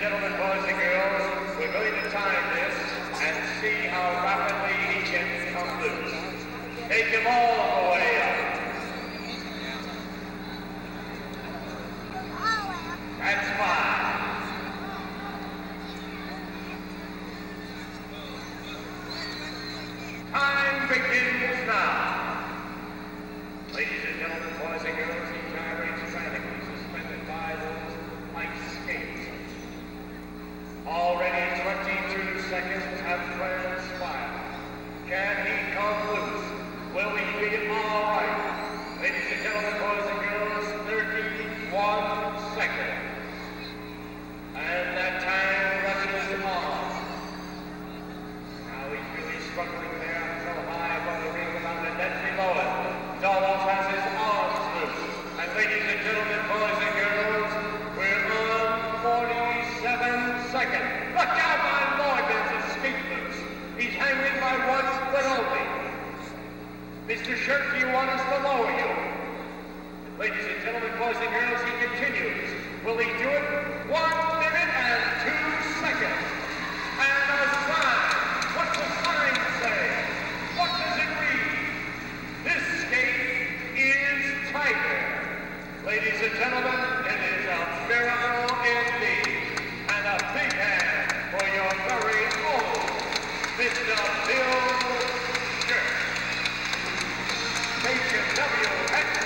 gentlemen, boys and girls, we're going to time this and see how rapidly he can come loose. Take him all the way up. That's five. Time begins now. Ladies and gentlemen, boys and girls, he gyrates frantically, suspended by those ice skates. Already 22 seconds have transpired. Can he come loose? Will he be all right? Ladies and gentlemen, boys and girls, 31 seconds. And that time rushes on. Now he's really struggling there so high above the ring without the net below it. Dallas has his arms loose. And ladies and gentlemen, boys and girls, we're on 47 seconds. Look out, my Mr. Shirk, do you want us to lower you? Ladies and gentlemen, boys and girls, he continues. Will he do it? One minute and two seconds. And a sign. What does the sign say? What does it read? This skate is Tiger. Ladies and gentlemen, WNBA.